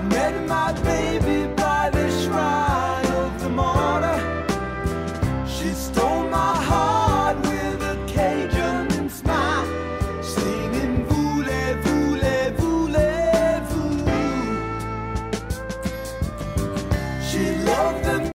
met my baby.